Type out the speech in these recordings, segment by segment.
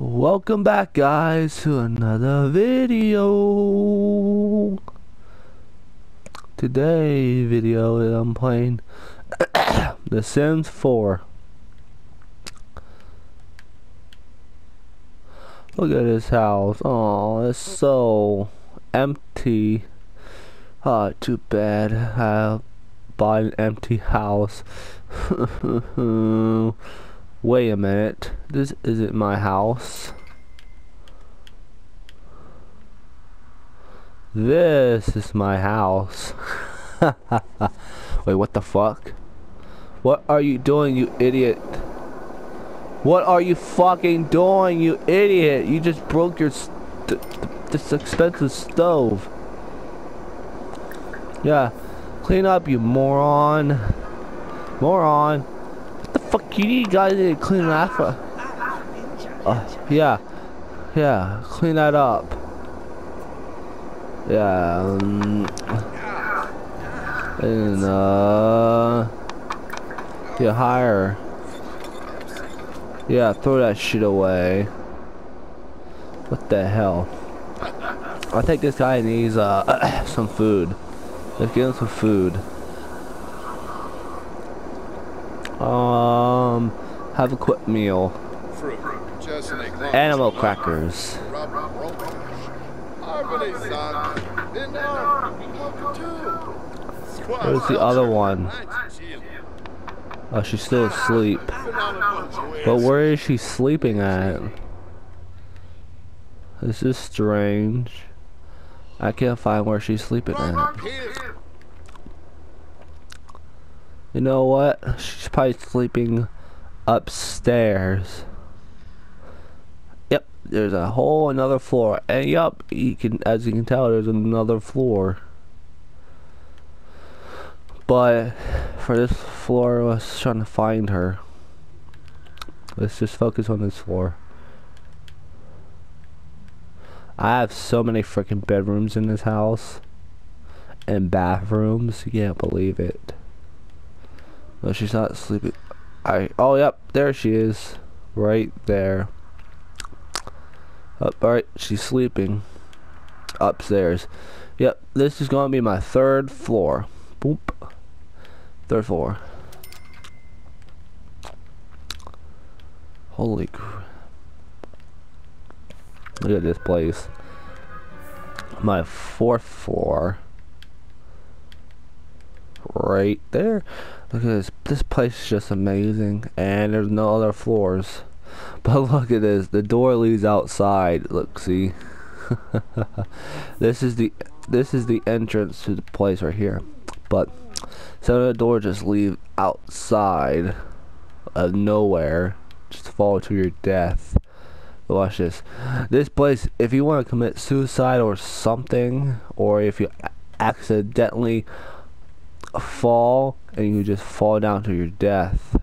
Welcome back guys to another video. Today video I'm playing The Sims 4. Look at this house. Oh, it's so empty. Ah, oh, too bad. I bought an empty house. Wait a minute. This isn't my house. This is my house. Wait, what the fuck? What are you doing, you idiot? What are you fucking doing, you idiot? You just broke your this expensive stove. Yeah, clean up, you moron. Moron fuck you need guys to clean that up. Uh, yeah. Yeah, clean that up. Yeah. Um, and uh yeah, hire. Yeah, throw that shit away. What the hell? I think this guy needs uh some food. Let's get him some food. Um, have a quick meal. Animal crackers. Where's the other one? Oh, she's still asleep. But where is she sleeping at? This is strange. I can't find where she's sleeping at. You know what? She's probably sleeping upstairs. Yep, there's a whole another floor. And yep, you can as you can tell there's another floor. But for this floor I was trying to find her. Let's just focus on this floor. I have so many freaking bedrooms in this house and bathrooms, you can't believe it. No, she's not sleeping. I. Oh, yep. There she is. Right there. Up. Alright. She's sleeping. Upstairs. Yep. This is going to be my third floor. Boop. Third floor. Holy crap. Look at this place. My fourth floor. Right there. Look at this. This place is just amazing. And there's no other floors. But look at this. The door leads outside. Look, see. this is the this is the entrance to the place right here. But so the door just leave outside of nowhere. Just fall to your death. Watch this. This place, if you want to commit suicide or something, or if you accidentally fall and you just fall down to your death.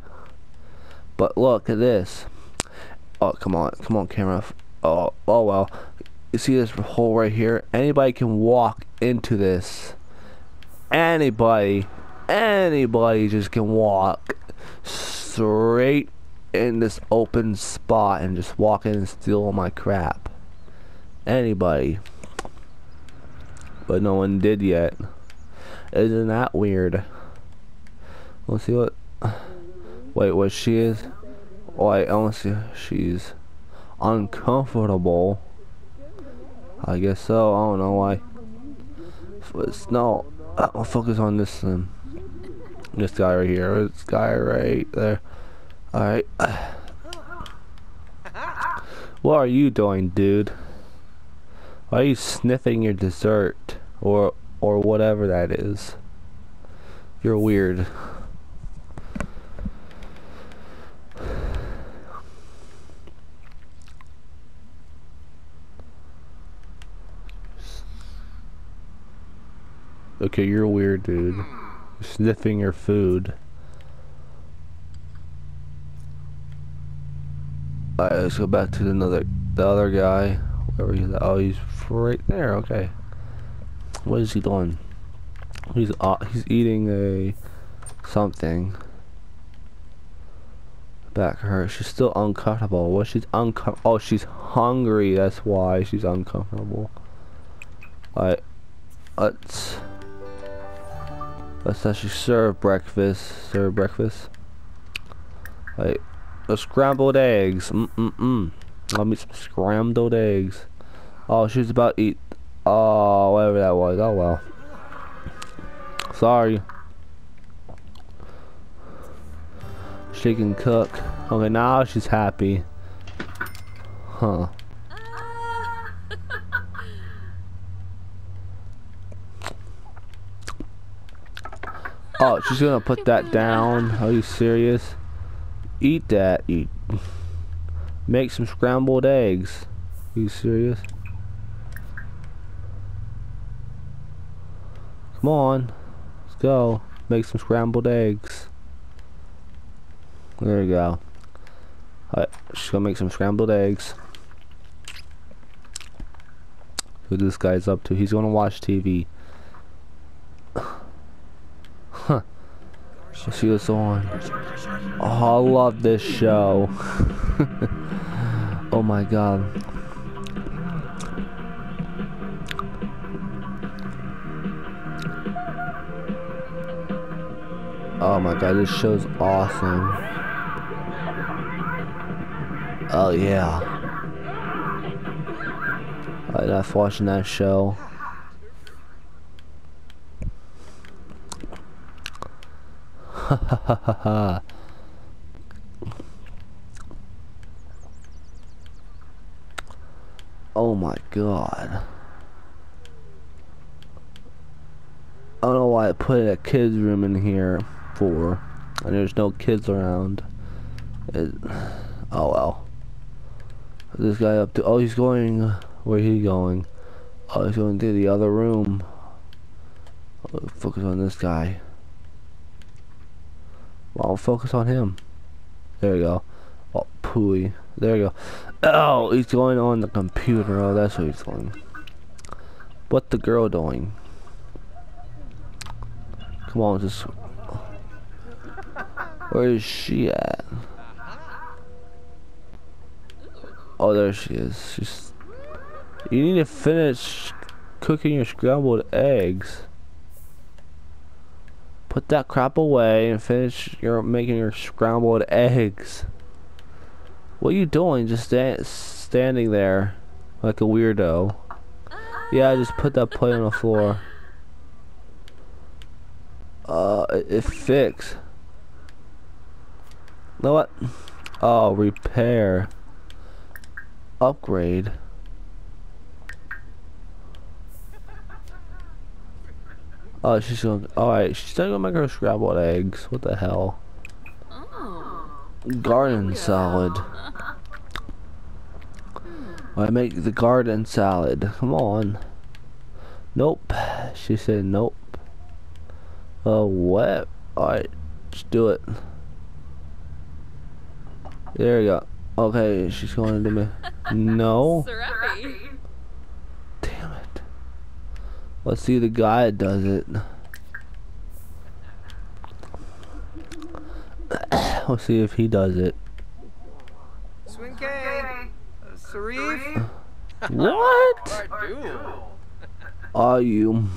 But look at this. Oh, come on. Come on, camera. Oh, oh well. You see this hole right here? Anybody can walk into this. Anybody. Anybody just can walk straight in this open spot and just walk in and steal all my crap. Anybody. But no one did yet. Isn't that weird? Let's see what. Wait, what she is? Wait, see. She's uncomfortable. I guess so. I don't know why. It's no. I'll focus on this um, this guy right here. This guy right there. All right. What are you doing, dude? Why are you sniffing your dessert? Or or whatever that is. You're weird. Okay, you're weird, dude. You're sniffing your food. Alright, let's go back to another the other guy. Where he's oh he's right there, okay. What is he doing? He's uh, he's eating a something. back hurt. She's still uncomfortable. Well, she's uncom- Oh, she's hungry. That's why she's uncomfortable. Alright. Let's... Let's actually serve breakfast. Serve breakfast. Like The scrambled eggs. Mm-mm-mm. Let me some scrambled eggs. Oh, she's about to eat... Oh, whatever that was. Oh, well. Sorry. She can cook. Okay, now she's happy. Huh. Oh, she's gonna put that down. Are you serious? Eat that. Eat. Make some scrambled eggs. Are you serious? Come on. Let's go. Make some scrambled eggs. There we go. Alright, she's gonna make some scrambled eggs. Who this guy's up to? He's gonna watch TV. huh. Let's see what's on. Oh, I love this show. oh my god. Oh my god, this show's awesome. Oh yeah. I love watching that show. Ha ha ha ha ha. Oh my god. I don't know why I put a kid's room in here for. And there's no kids around. It, oh well. This guy up to, oh he's going, where he going? Oh he's going to the other room. Focus on this guy. Well, I'll focus on him. There you go. Oh, pooey. There you go. Oh, he's going on the computer. Oh, that's what he's doing. What the girl doing? Come on, just... Where is she at? Oh, there she is. She's... You need to finish cooking your scrambled eggs. Put that crap away and finish your making your scrambled eggs. What are you doing? Just sta standing there like a weirdo. Yeah, just put that plate on the floor. Uh, it, it fixed. Know what? Oh, repair. Upgrade. Oh, she's going. Alright, she's still gonna make her scrambled eggs. What the hell? Garden salad. I make the garden salad. Come on. Nope. She said nope. Oh, uh, what? Alright, let's do it. There we go. Okay, she's going to me. No. Damn it. Let's see the guy that does it. Let's see if he does it. Swing K. Uh, Sarif. What? Are you?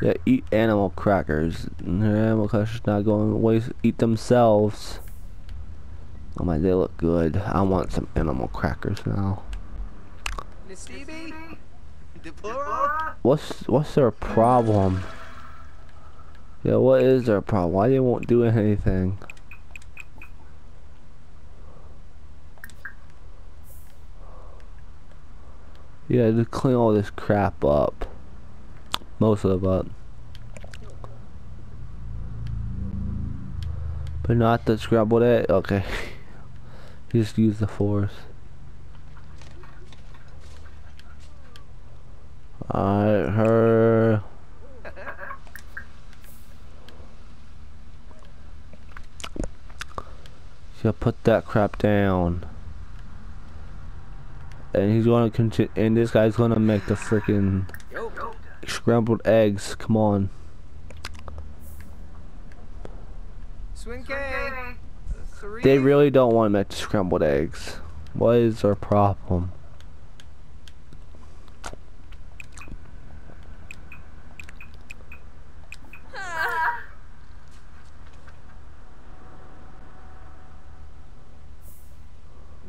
Yeah, eat animal crackers. Animal crackers not going to waste. Eat themselves. Oh my, they look good. I want some animal crackers now. What's what's their problem? Yeah, what is their problem? Why they won't do anything? Yeah, to clean all this crap up. Most of it. But not the scrambled egg. Okay. Just use the force. Alright, her. She'll put that crap down. And he's gonna continue. And this guy's gonna make the freaking scrambled eggs. Come on. Swing K. They really don't want to make scrambled eggs. What is our problem?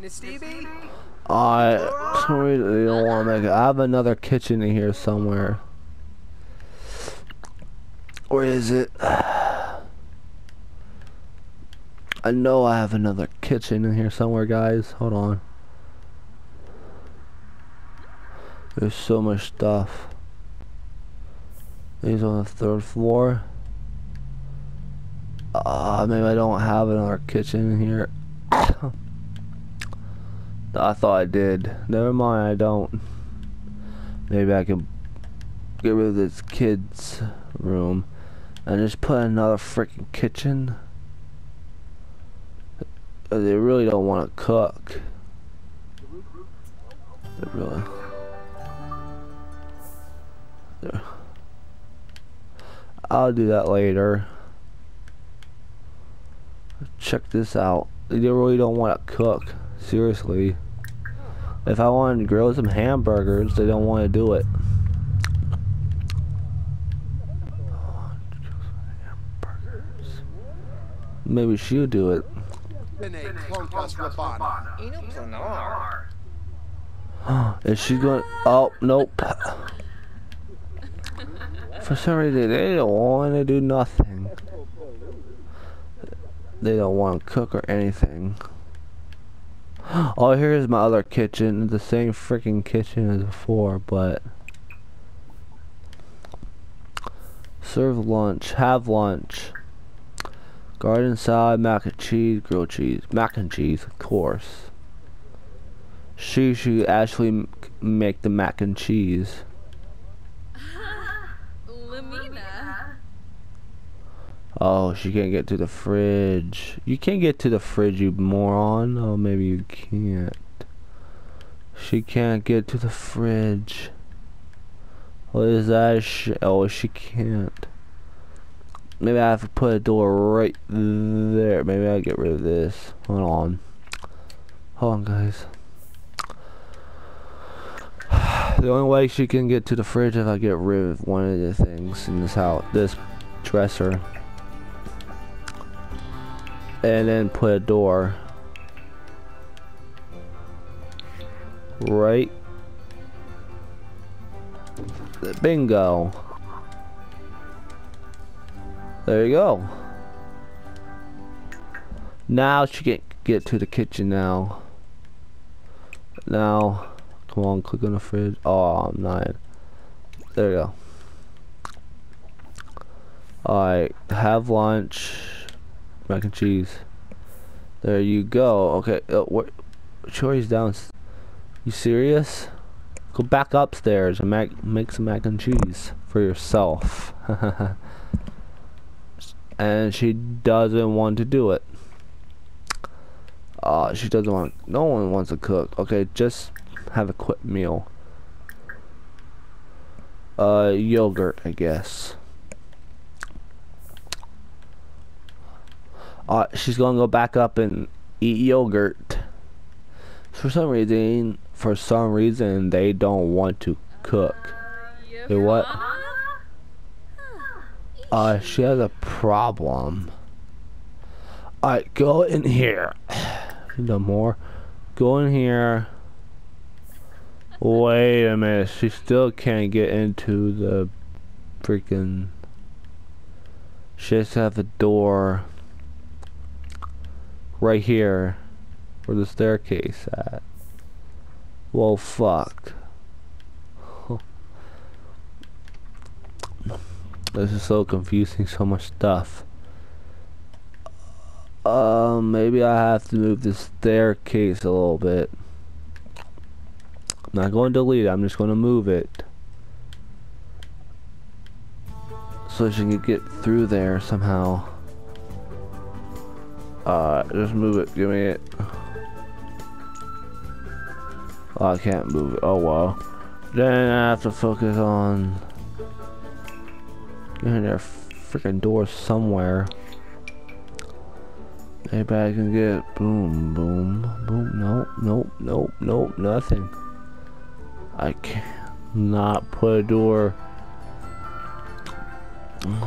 Nistibi. I sorry they don't want to make it. I have another kitchen in here somewhere. Where is it? I know I have another kitchen in here somewhere, guys. Hold on. There's so much stuff. These on the third floor. Uh, maybe I don't have another kitchen in here. I thought I did. Never mind, I don't. Maybe I can get rid of this kid's room and just put another freaking kitchen. Uh, They really don't want to cook. They really. I'll do that later. Check this out. They really don't want to cook. Seriously. If I wanted to grill some hamburgers, they don't want to do it. Maybe she'll do it. Bene Clonkas Rabana. Eno Planar. Is she going? Oh, nope. For some reason, they don't want to do nothing. They don't want to cook or anything. Oh, here's my other kitchen. The same freaking kitchen as before, but. Serve lunch. Have lunch. Garden salad, mac and cheese, grilled cheese. Mac and cheese, of course. She should actually m- make the mac and cheese. Lamina. Oh, she can't get to the fridge. You can't get to the fridge, you moron. Oh, maybe you can't. She can't get to the fridge. What is that? Oh, she can't. Maybe I have to put a door right there. Maybe I'll get rid of this. Hold on. Hold on, guys. The only way she can get to the fridge if I get rid of one of the things in this house. This dresser and then put a door right bingo there you go now she can get to the kitchen now now come on click on the fridge oh I'm not there you go alright have lunch mac and cheese. There you go. Okay, uh, what? Choi's down. You serious? Go back upstairs and make make some mac and cheese for yourself. and she doesn't want to do it. Uh, she doesn't want. No one wants to cook. Okay, just have a quick meal. Uh, yogurt, I guess. uh, she's gonna go back up and eat yogurt. For some reason, for some reason, they don't want to cook. Hey, what? Uh, she has a problem. Alright, go in here. No more. Go in here. Wait a minute. She still can't get into the freaking. She has to have a door right here where the staircase at. Well, fuck. This is so confusing, so much stuff. Um, maybe I have to move the staircase a little bit. I'm not going to delete it, I'm just going to move it. So she can get through there somehow. Uh, just move it. Give me it. Oh, I can't move it. Oh, wow. Then I have to focus on getting their freaking door somewhere. I can get boom, boom, boom. Nope, nope, nope, nope, nothing. I cannot put a door. Maybe.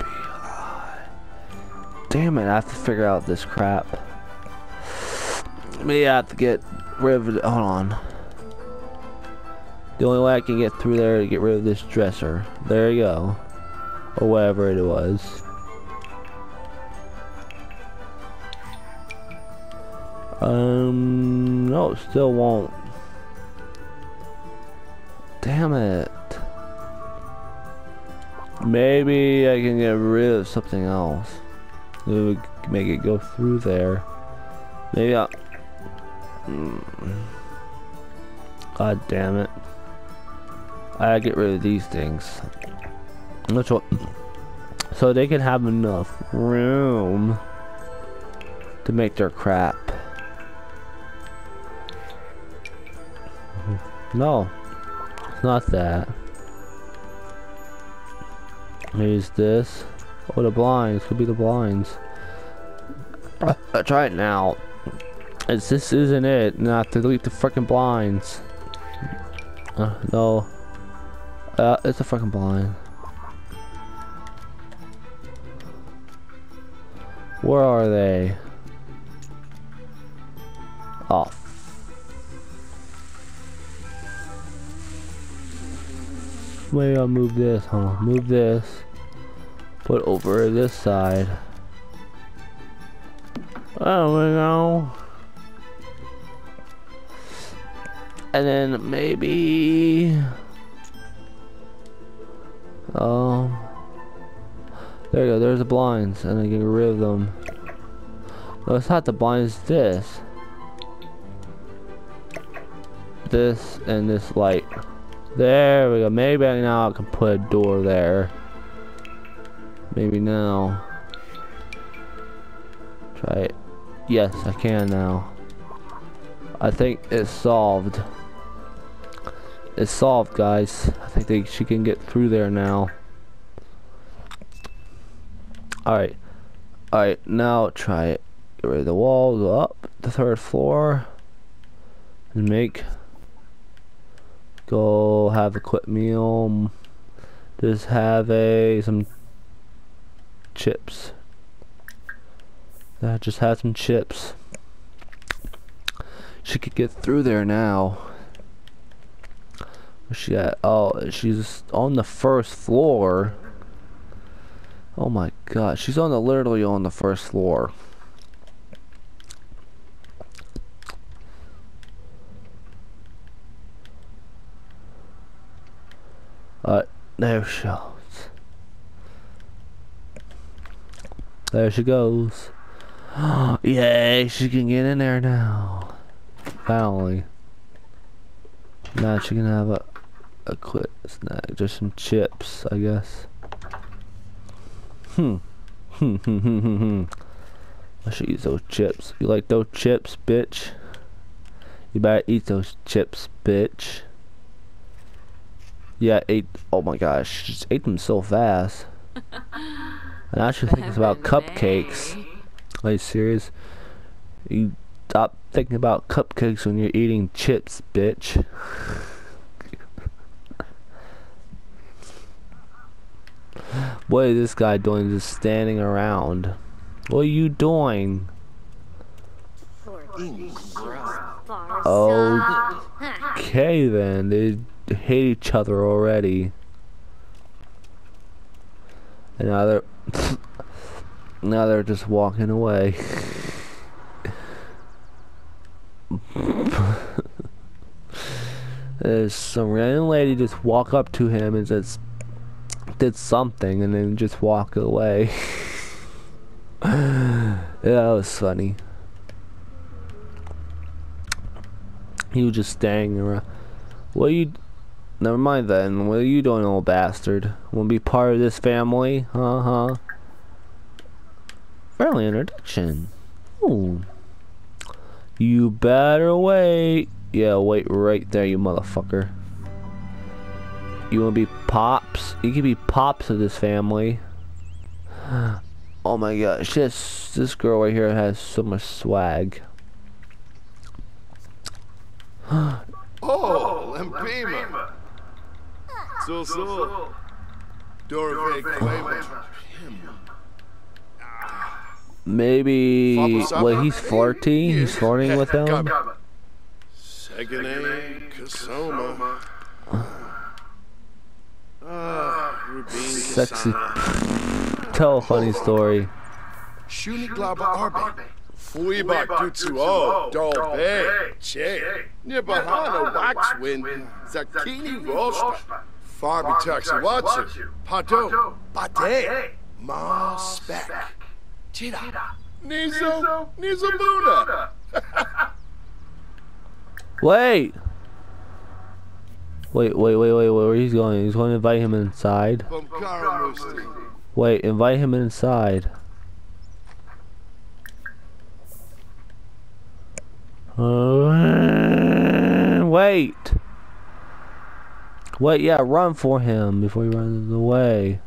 I- Damn it, I have to figure out this crap. Maybe I have to get rid of it. Hold on. The only way I can get through there to get rid of this dresser. There you go. Or whatever it was. Um, no, still won't. Damn it. Maybe I can get rid of something else. It would make it go through there. Maybe I'll... Mm. God damn it. I get rid of these things. Which one? So they can have enough room to make their crap. No, not that. Here's this. Oh, the blinds. Could be the blinds. Uh, try it now. It's this isn't it. Not to delete the freaking blinds. Uh, no. Uh, it's a fucking blind. Where are they? Oh. Maybe I'll move this, huh? Move this. Put over this side. Oh, we go. And then maybe... Um... There you go, there's the blinds, and I get rid of them. No, it's not the blinds, this. This and this light. There we go, maybe now I can put a door there. Maybe now. Try it. Yes, I can now. I think it's solved. It's solved, guys. I think they, she can get through there now. Alright. Alright, now try it. Get rid of the wall, go up the third floor. And make go have a quick meal. Just have a some chips. Yeah, just have some chips. She could get through there now. She at? Oh, she's on the first floor. Oh my god, she's on the literally on the first floor. Uh, there she goes. There she goes. Yay, she can get in there now. Finally. Now she can have a, a quick snack. Just some chips, I guess. Hmm. Hmm, hmm, hmm, hmm, hmm. I should use those chips. You like those chips, bitch? You better eat those chips, bitch. Yeah, ate. Oh my gosh, she just ate them so fast. and I should think about cupcakes. Are you serious? You stop thinking about cupcakes when you're eating chips, bitch. What is this guy doing just standing around? What are you doing? Okay then, they hate each other already. And now they're now they're just walking away. There's some random lady just walk up to him and just did something and then just walk away. yeah, that was funny. He was just staying around. What you... Never mind then. What are you doing, old bastard? Want to be part of this family? Uh-huh. Friendly introduction. Ooh. You better wait. Yeah, wait right there, you motherfucker. You wanna be pops? You can be pops of this family. Oh my gosh, this this girl right here has so much swag. Oh, Lempima. So, so. Dorve Maybe well he's flirty. He's flirting with them. Segane Kasoma. Rubin Sexy. Tell a funny story. Shuniglaba Arbe. Fuibak Dutsuo, Dolbe, Che, Nibahana Waxwind, Zakini Rosta, Farbi Taxiwatsu, Pato, Bade, Ma Spec, Chida, Nizo, Nizabuna. Wait. Wait, wait, wait, wait, where he's going? He's going to invite him inside. Wait, invite him inside. Uh, wait. Wait, yeah, run for him before he runs away.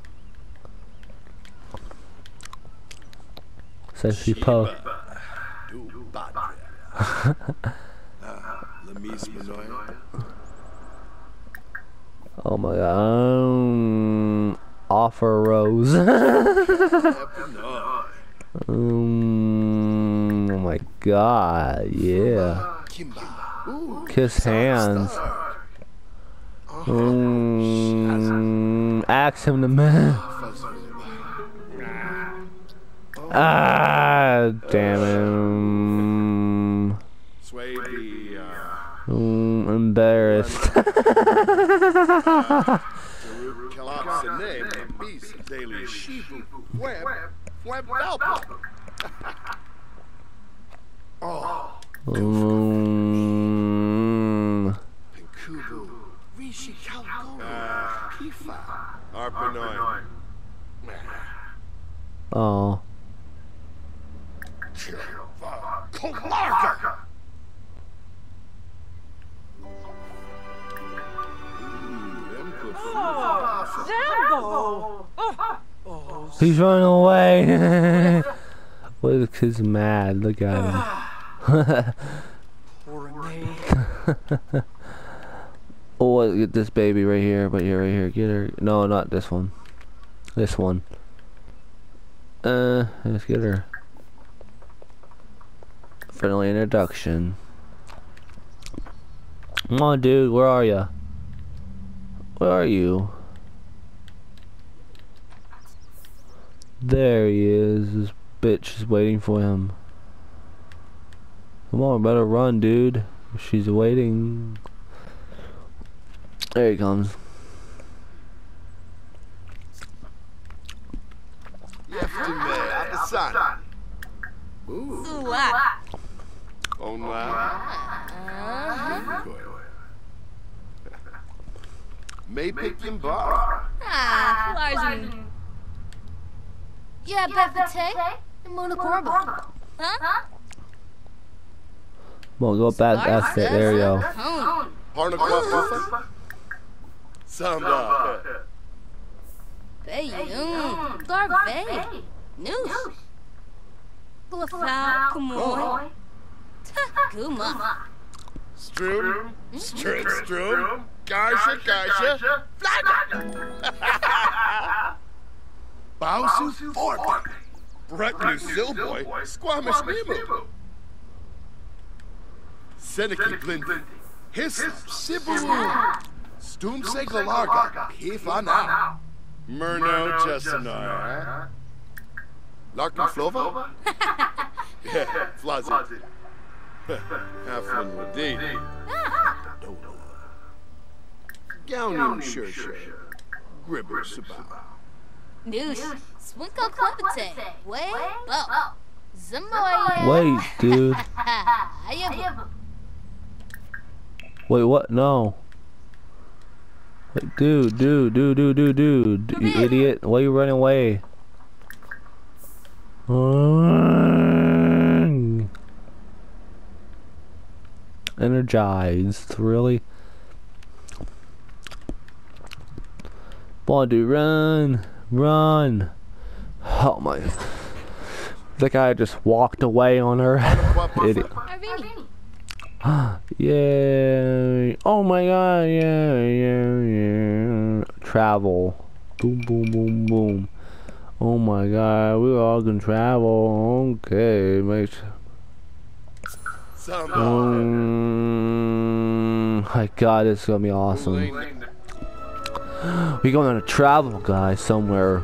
Sexy po. Oh my god. Um, offer rose. Um, oh my god, yeah. Kiss hands. Um, ask him to man. Ah, damn him. Sway the uh, Um, embarrassed. Kalapsa name, Beast, Daily Shibu, Web, Web Valpo. Oh, He's running away. Look, he's mad. Look at him. oh, get this baby right here, but you're right here. Get her. No, not this one. This one. Uh, let's get her. Friendly introduction. Come on, dude. Where are you? Where are you? There he is. This bitch is waiting for him. Come on, better run, dude. She's waiting. There he comes. Yeftime, Abasan. Ooh, Slap. Onla. May pick him bar. Ah, Larsen. Yeah, Bethate and Mona Corbo. Huh? Come on, go back. That's it. There you go. Home. Harnaquafa. Samba. Bayum. Garvey. Noose. Glafal. Kumoy. Kuma. Strum. Strum. Strum. Garsha. Garsha. Bowsu. Fork. Brecknu. Silboy. Squamish Nemo. Seneca Glindy. Hiss. Sibu. Stum Segalarga. Pifa now. Murno Justinor. Larkin Flova? Yeah, Flazzy. Halfling Ladini. Gownium Shursha. Gribber Sabah. Noose. Swinko Klapate. Way. Bo. Zamoya. Wait, dude. Ayabu. Wait, what? No. Wait, dude, dude, dude, dude, dude, dude. You idiot. Why you running away? Energized, really? on, dude, run, run. Oh my. The guy just walked away on her. Idiot. Arvini. Yay. Oh my god, yeah, yeah, yeah. Travel. Boom, boom, boom, boom. Oh my god, we all can travel. Okay, make sure. Um, my god, this is gonna be awesome. We're going on a travel, guys, somewhere.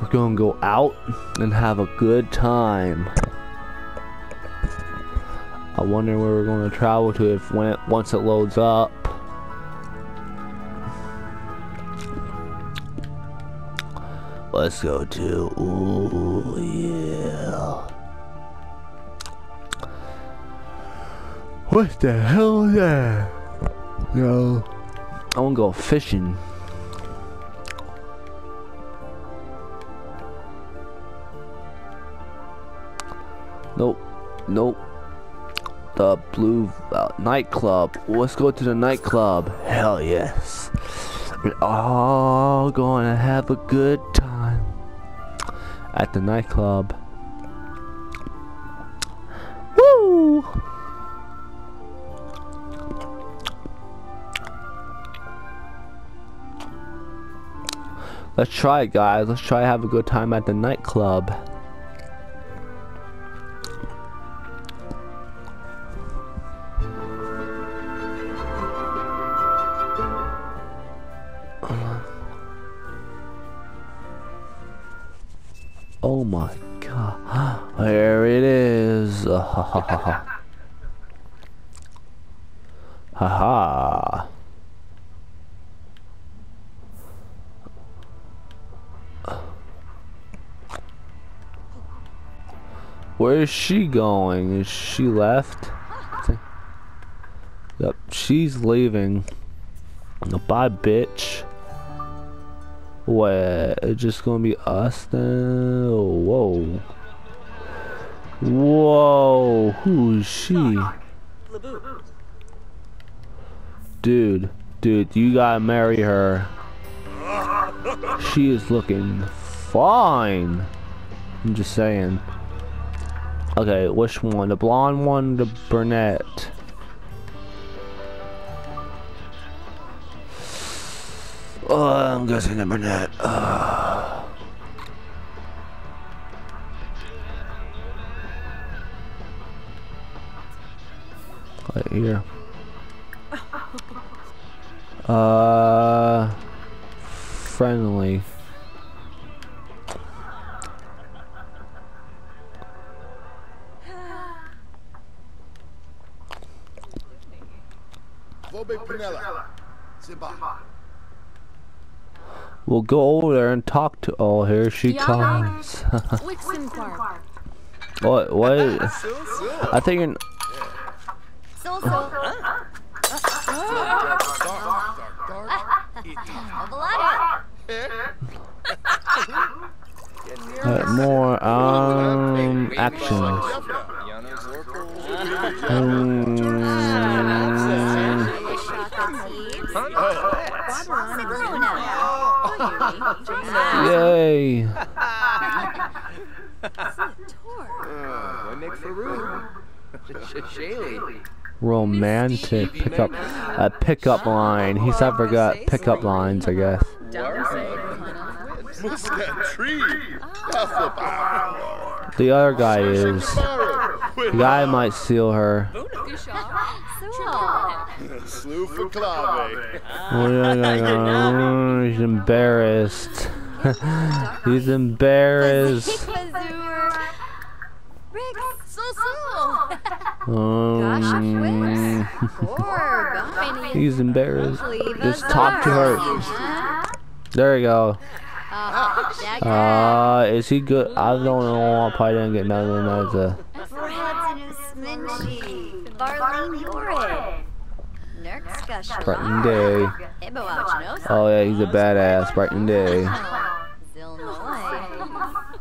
We're gonna go out and have a good time. I wonder where we're gonna travel to if when once it loads up. Let's go to ooh yeah. What the hell is that? No. I wanna go fishing. Nope. Nope. The Blue uh, nightclub. Let's go to the nightclub. Hell yes. We're all gonna have a good time at the nightclub. Let's try it, guys. Let's try to have a good time at the nightclub. Oh my god. There it is. Where is she going? Is she left? Yep, she's leaving. Bye, bitch. What? It's just gonna be us then? Whoa. Whoa. Who's she? Dude, dude, you gotta marry her. She is looking fine. I'm just saying. Okay, which one? The blonde one, the brunette? Oh, I'm guessing the brunette. Uh. Right here. Uh, friendly. Simba. We'll go over there and talk to. Oh, here she Yeah. comes. What? What? I think. you're- So so. Uh, more um action. Um, yay! Nick Farouk. Shaylee. Romantic pickup. A uh, pickup line. He's ever got pickup lines, I guess. Muscat tree. The other guy is. The guy might steal her. Slew for clave. Oh, He's embarrassed. He's embarrassed. So so. Um, he's embarrassed. Just talk to her. There you go. Uh, is he good? I don't know. I probably didn't get none of them as a. Brighton Day. Oh yeah, he's a badass. Brighton Day.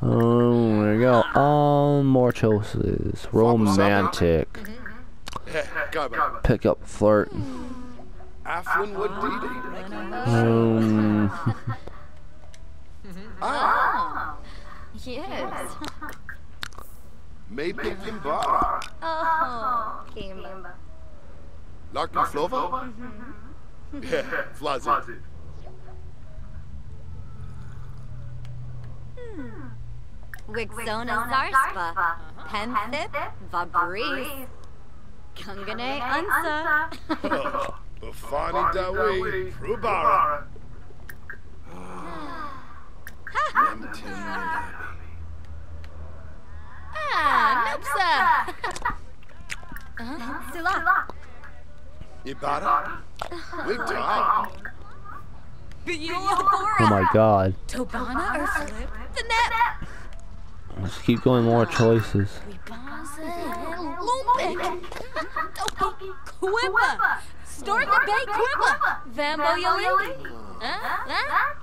Oh, there you go. Um, more choices. Romantic. Garba. Pick up flirt. Aflin Wadidi. Um, Ah, Yes. Maybe Kimbara. Oh, Kimba. Larkin Flovo? Yeah, Flazzy. Wixona Zarspa. Penthip Vabris. Kungane Unsa. Bafani Dawi. Rubara. Ah, Nupsa. Sula. Ibara. Wigta. oh my god. Tobana or Flip. The net. Let's keep going more choices. Lumpik. Toki. Quimba. Storm the Bay Quimba. Vambo Yoli. Huh? Huh?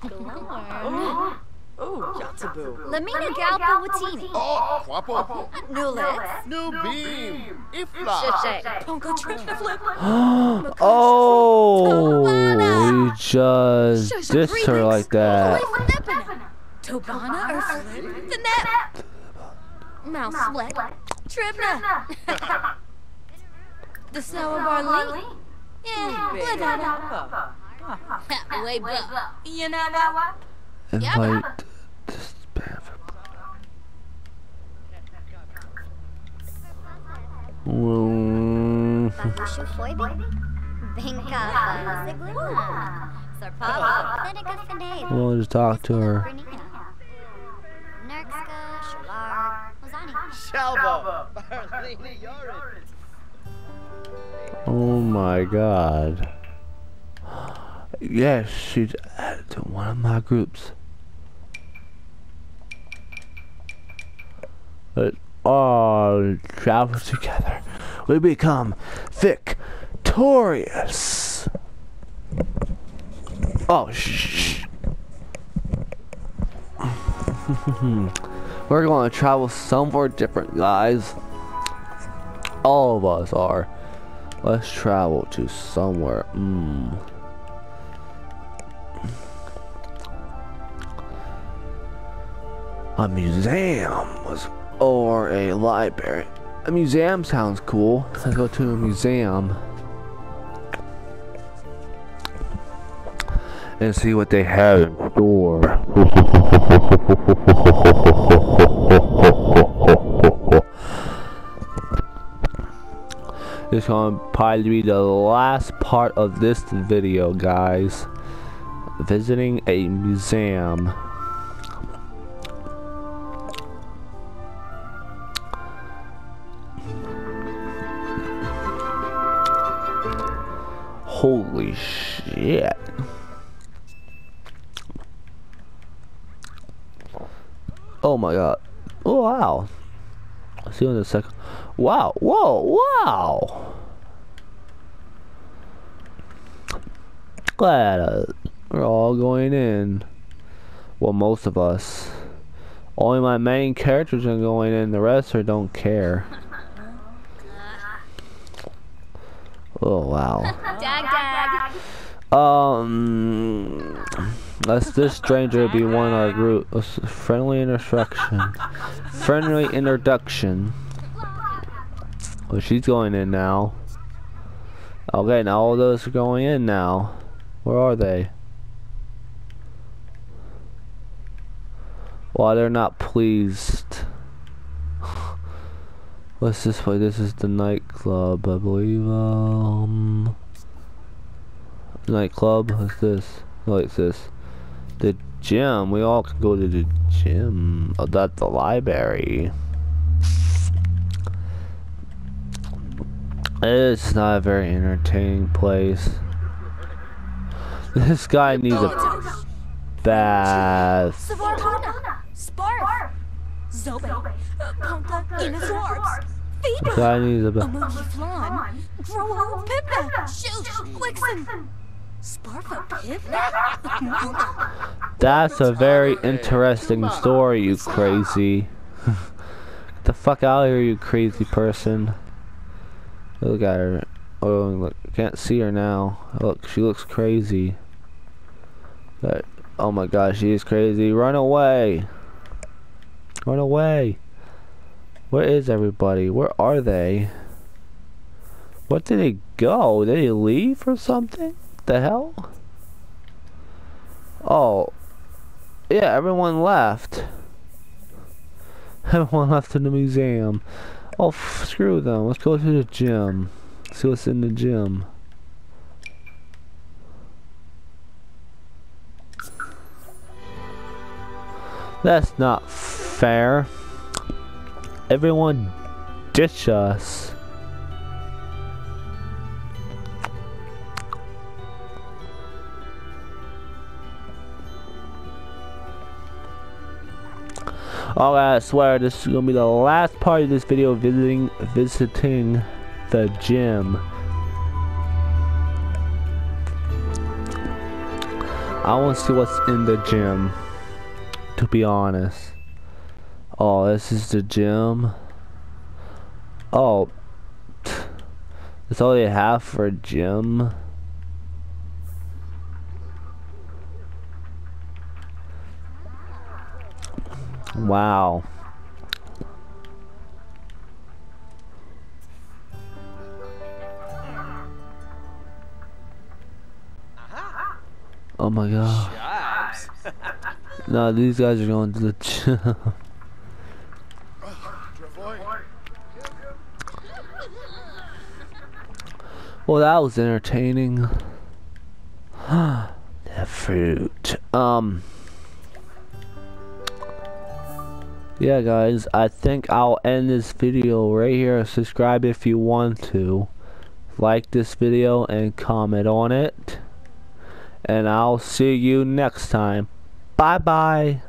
Glorn. Oh, Yataboo. Lamina Galpa Watini. Oh, Quapo. Nulitz. New Beam. Ifla. Ponko Trip Flip. oh, you just diss her like that. Tobana or Flip. The net. Mouse Fleck. Tribna. The Sour Barley. Yeah, Bladana. Way bro. You know what? Invite this band Bahushu Foibi. Benka Siglina. Sarpava. Seneca Fide. We'll just talk to her. Nerkska, Shalar, Ozani. Shalbo. Barlini Yorin. Oh my god. Yes, she's added to one of my groups. Let's all travel together. We become victorious. Oh, shh. We're going to travel somewhere different, guys. All of us are. Let's travel to somewhere. Mm. A museum was or a library. A museum sounds cool. Let's go to a museum and see what they have in store. This gonna probably be the last part of this video, guys. Visiting a museum. Shit. Oh my god. Oh wow. See you in a second. Wow, whoa, wow. Glad uh, we're all going in. Well, most of us. Only my main characters are going in, the rest are don't care. Oh wow. Um, let's this stranger be one our group. Friendly introduction. Friendly introduction. Well, she's going in now. Okay, now all those are going in now. Where are they? Why they're not pleased. What's this way? This is the nightclub, I believe. Um, nightclub. What's this? No, it's this. The gym. We all can go to the gym. Uh, oh, that's the library. It's not a very entertaining place. This guy needs a bath. This guy needs a bath. Amuki Flan. Grower Pippa. Shoosh. Wixen. Sparfa Pippa. That's a very interesting story, you crazy. Get the fuck out of here, you crazy person. Look at her. Oh, look, can't see her now. Look, she looks crazy. But, oh my gosh, she is crazy. Run away! Run away! Where is everybody? Where are they? What did they go? Did they leave or something? The hell? Oh. Yeah, everyone left. Everyone left in the museum. Oh, screw them. Let's go to the gym. See what's in the gym. That's not fair. Everyone ditch us. Alright, I swear this is gonna be the last part of this video visiting visiting the gym. I want to see what's in the gym. To be honest. Oh, this is the gym. Oh, that's all they have for a gym. Wow. Oh my god. no, these guys are going to the. Well, that was entertaining. the fruit. Um. Yeah, guys, I think I'll end this video right here. Subscribe if you want to. Like this video and comment on it. And I'll see you next time. Bye bye.